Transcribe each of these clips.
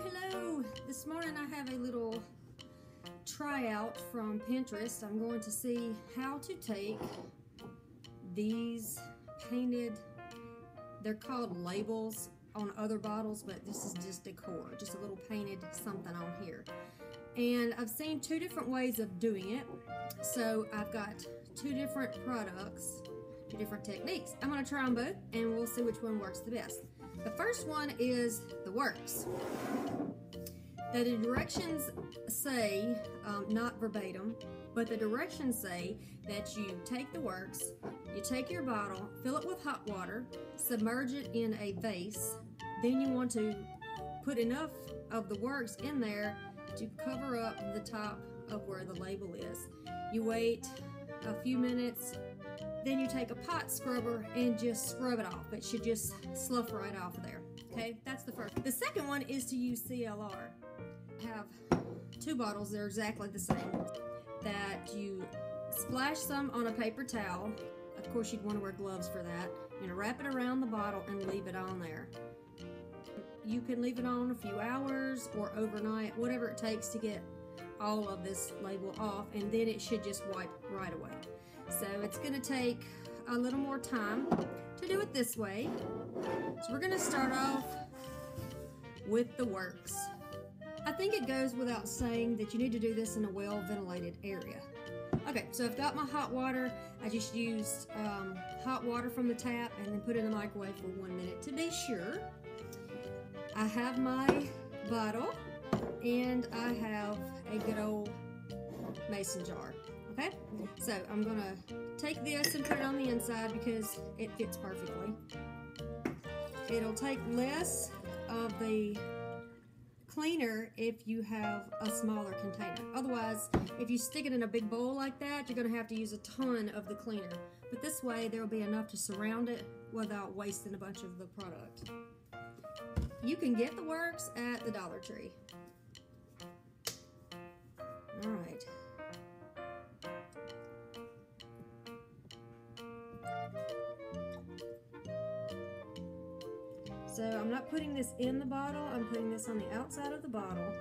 hello. This morning I have a little tryout from Pinterest. I'm going to see how to take these painted, they're called labels on other bottles, but this is just decor, just a little painted something on here. And I've seen two different ways of doing it. So I've got two different products, two different techniques. I'm gonna try them both and we'll see which one works the best. The first one is the works. The directions say, um, not verbatim, but the directions say that you take the works, you take your bottle, fill it with hot water, submerge it in a vase, then you want to put enough of the works in there to cover up the top of where the label is. You wait a few minutes, then you take a pot scrubber and just scrub it off. It should just slough right off of there. Okay, that's the first. The second one is to use CLR. I have two bottles, they're exactly the same, that you splash some on a paper towel. Of course, you'd want to wear gloves for that. You're gonna wrap it around the bottle and leave it on there. You can leave it on a few hours or overnight, whatever it takes to get all of this label off, and then it should just wipe right away. So it's gonna take a little more time to do it this way. So we're gonna start off with the works. I think it goes without saying that you need to do this in a well ventilated area. Okay, so I've got my hot water. I just used um, hot water from the tap and then put it in the microwave for one minute to be sure. I have my bottle and I have a good old mason jar. Okay, so I'm gonna take this and put it on the inside because it fits perfectly. It'll take less of the cleaner if you have a smaller container. Otherwise, if you stick it in a big bowl like that, you're gonna have to use a ton of the cleaner. But this way, there'll be enough to surround it without wasting a bunch of the product. You can get the works at the Dollar Tree. So I'm not putting this in the bottle, I'm putting this on the outside of the bottle,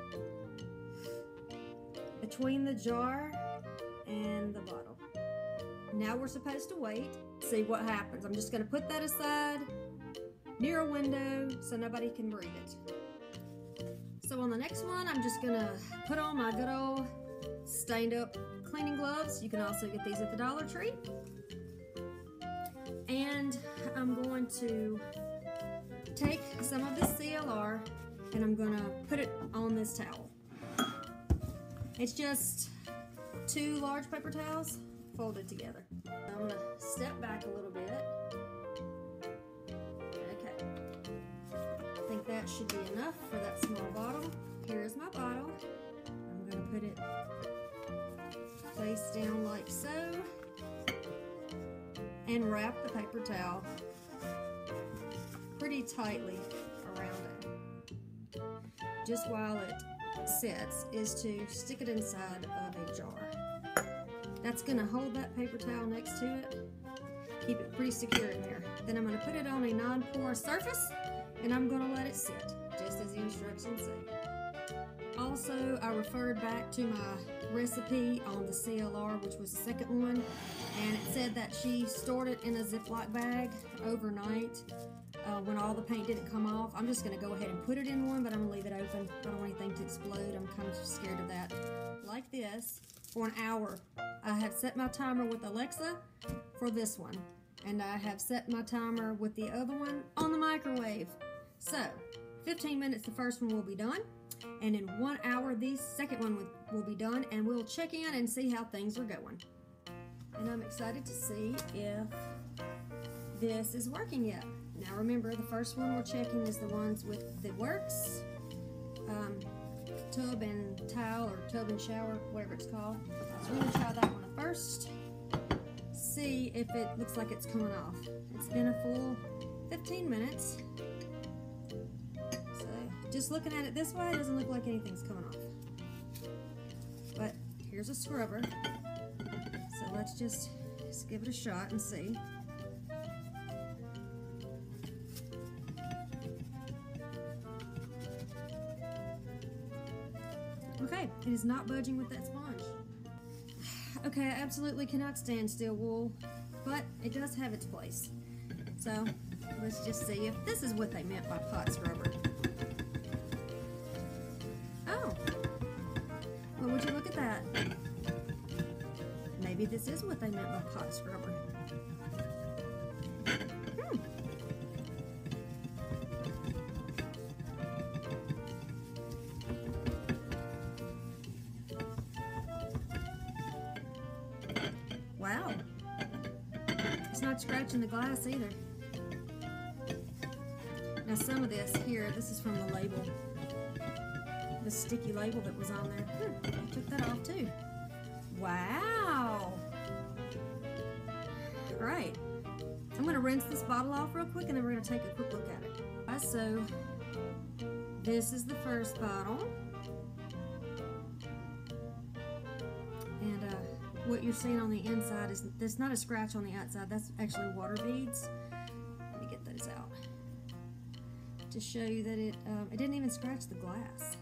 between the jar and the bottle. Now we're supposed to wait, see what happens. I'm just gonna put that aside near a window so nobody can breathe it. So on the next one, I'm just gonna put on my good old stained up cleaning gloves. You can also get these at the Dollar Tree. And I'm going to and I'm gonna put it on this towel. It's just two large paper towels folded together. I'm gonna step back a little bit. Okay. I think that should be enough for that small bottle. Here's my bottle. I'm gonna put it face down like so and wrap the paper towel pretty tightly. Just while it sets is to stick it inside of a jar. That's gonna hold that paper towel next to it, keep it pretty secure in there. Then I'm gonna put it on a non-porous surface and I'm gonna let it sit, just as the instructions say. Also, I referred back to my recipe on the CLR, which was the second one, and it said that she stored it in a Ziploc bag overnight uh, when all the paint didn't come off. I'm just going to go ahead and put it in one, but I'm going to leave it open. I don't want anything to explode. I'm kind of scared of that. Like this, for an hour. I have set my timer with Alexa for this one. And I have set my timer with the other one on the microwave. So, 15 minutes the first one will be done. And in one hour, the second one will be done. And we'll check in and see how things are going. And I'm excited to see if this is working yet. Now remember, the first one we're checking is the ones with the works, um, tub and towel or tub and shower, whatever it's called. So we're gonna try that one first. See if it looks like it's coming off. It's been a full 15 minutes. So just looking at it this way, it doesn't look like anything's coming off. But here's a scrubber. So let's just, just give it a shot and see. It is not budging with that sponge. Okay, I absolutely cannot stand steel wool, but it does have its place. So, let's just see if this is what they meant by pot scrubber. Oh, well would you look at that? Maybe this is what they meant by pot scrubber. Not scratching the glass either. Now some of this here, this is from the label. The sticky label that was on there. Hmm, I took that off too. Wow. All right. I'm gonna rinse this bottle off real quick and then we're gonna take a quick look at it. So this is the first bottle. What you're seeing on the inside is there's not a scratch on the outside. That's actually water beads. Let me get those out to show you that it um, it didn't even scratch the glass.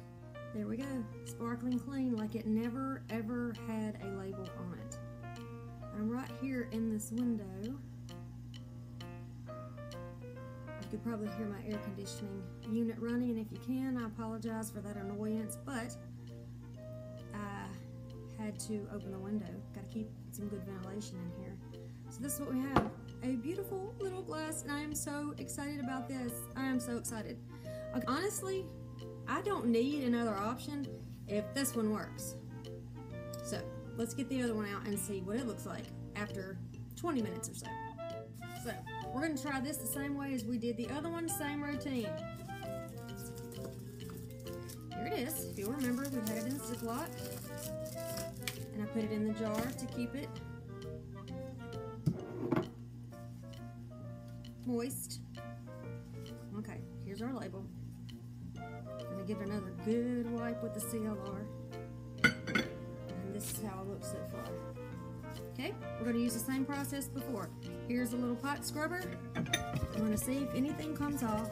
There we go, sparkling clean, like it never ever had a label on it. I'm right here in this window. You could probably hear my air conditioning unit running, and if you can, I apologize for that annoyance, but to open the window. Got to keep some good ventilation in here. So this is what we have. A beautiful little glass, and I am so excited about this. I am so excited. Honestly, I don't need another option if this one works. So let's get the other one out and see what it looks like after 20 minutes or so. So we're gonna try this the same way as we did the other one, same routine. Here it is. If you'll remember, we had it in Ziploc. And I put it in the jar to keep it moist. Okay, here's our label. Gonna give it another good wipe with the CLR. And this is how it looks so far. Okay, we're gonna use the same process before. Here's a little pot scrubber. I'm gonna see if anything comes off.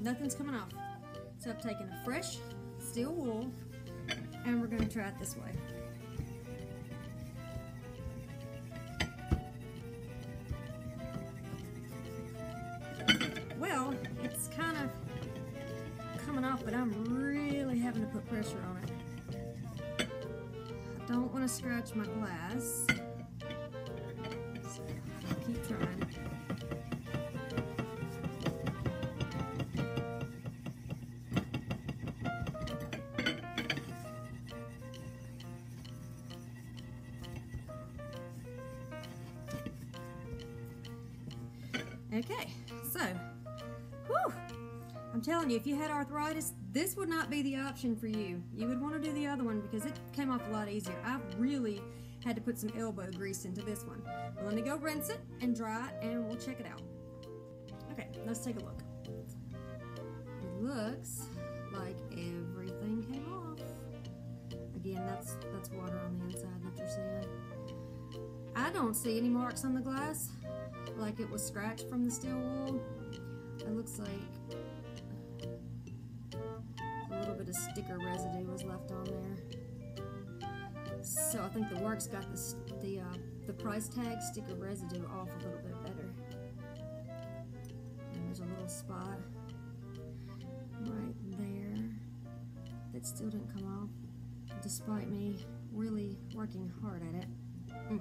Nothing's coming off. So I've taken a fresh steel wool and we're gonna try it this way. Well, it's kind of coming off, but I'm really having to put pressure on it. I don't want to scratch my glass. Okay, so, whew, I'm telling you, if you had arthritis, this would not be the option for you. You would want to do the other one because it came off a lot easier. I've really had to put some elbow grease into this one. Let me go rinse it and dry it and we'll check it out. Okay, let's take a look. It looks like everything came off. Again, that's that's water on the inside that you're seeing. I don't see any marks on the glass like it was scratched from the steel wool. It looks like a little bit of sticker residue was left on there. So I think the works got the the, uh, the price tag sticker residue off a little bit better. And there's a little spot right there that still didn't come off, despite me really working hard at it. Mm.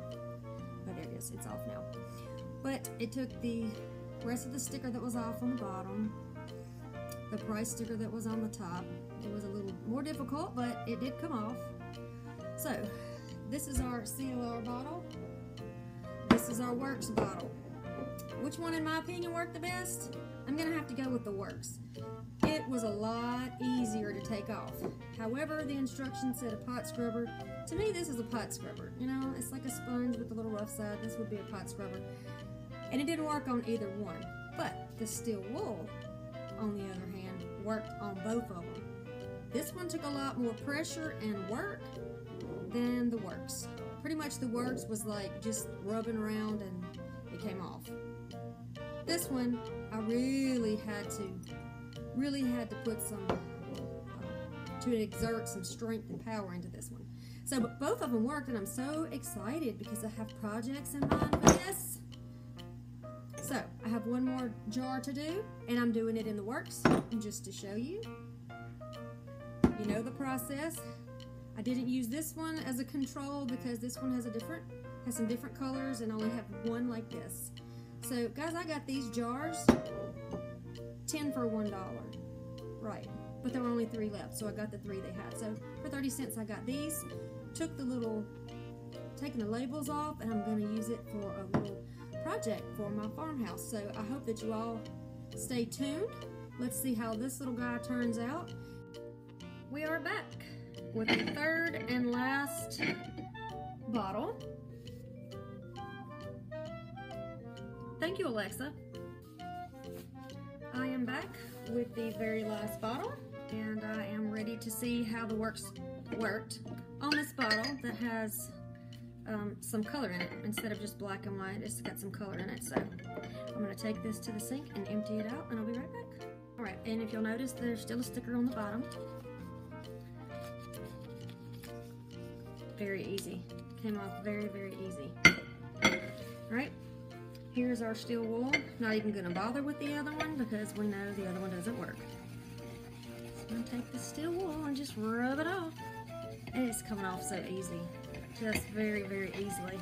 But there it is, it's off now. But it took the rest of the sticker that was off on the bottom, the price sticker that was on the top. It was a little more difficult, but it did come off. So, this is our CLR bottle. This is our Works bottle. Which one, in my opinion, worked the best? I'm going to have to go with the Works. It was a lot easier to take off. However, the instructions said a pot scrubber. To me, this is a pot scrubber. You know, it's like a sponge with a little rough side. This would be a pot scrubber. And it didn't work on either one. But the steel wool, on the other hand, worked on both of them. This one took a lot more pressure and work than the works. pretty much the works was like just rubbing around and it came off. This one, I really had to, really had to put some, uh, to exert some strength and power into this one. So both of them worked and I'm so excited because I have projects in mind for this. Have one more jar to do and I'm doing it in the works just to show you. You know the process. I didn't use this one as a control because this one has a different, has some different colors and only have one like this. So guys, I got these jars, 10 for $1. Right, but there were only three left, so I got the three they had. So for 30 cents, I got these, took the little, taking the labels off, and I'm gonna use it for a little project for my farmhouse. So I hope that you all stay tuned. Let's see how this little guy turns out. We are back with the third and last bottle. Thank you, Alexa. I am back with the very last bottle and I am ready to see how the works worked on this bottle that has um, some color in it. Instead of just black and white, it's got some color in it. So I'm gonna take this to the sink and empty it out and I'll be right back. All right, and if you'll notice, there's still a sticker on the bottom. Very easy. Came off very, very easy. All right, here's our steel wool. Not even gonna bother with the other one because we know the other one doesn't work. So I'm gonna take the steel wool and just rub it off. And it's coming off so easy just very, very easily.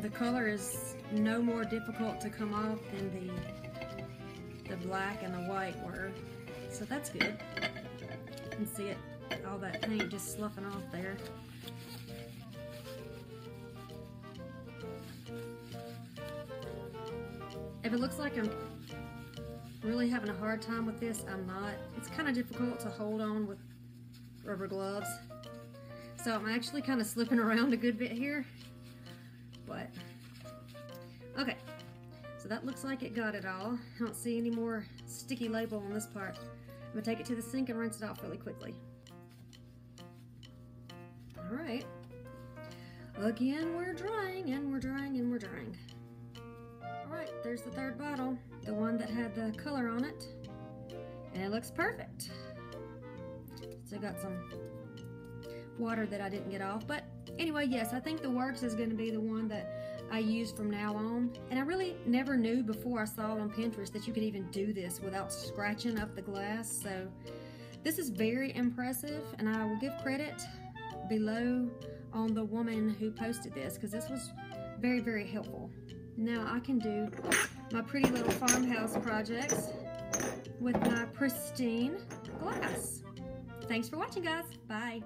The color is no more difficult to come off than the, the black and the white were. So that's good. You can see it, all that paint just sloughing off there. If it looks like I'm really having a hard time with this. I'm not. It's kind of difficult to hold on with rubber gloves. So I'm actually kind of slipping around a good bit here. But, okay. So that looks like it got it all. I don't see any more sticky label on this part. I'm gonna take it to the sink and rinse it off really quickly. All right. Again, we're drying and we're drying and we're drying. All right, there's the third bottle the one that had the color on it. And it looks perfect. So I got some water that I didn't get off. But anyway, yes, I think the Works is going to be the one that I use from now on. And I really never knew before I saw on Pinterest that you could even do this without scratching up the glass. So this is very impressive and I will give credit below on the woman who posted this because this was very, very helpful. Now I can do my pretty little farmhouse projects with my pristine glass. Thanks for watching, guys. Bye.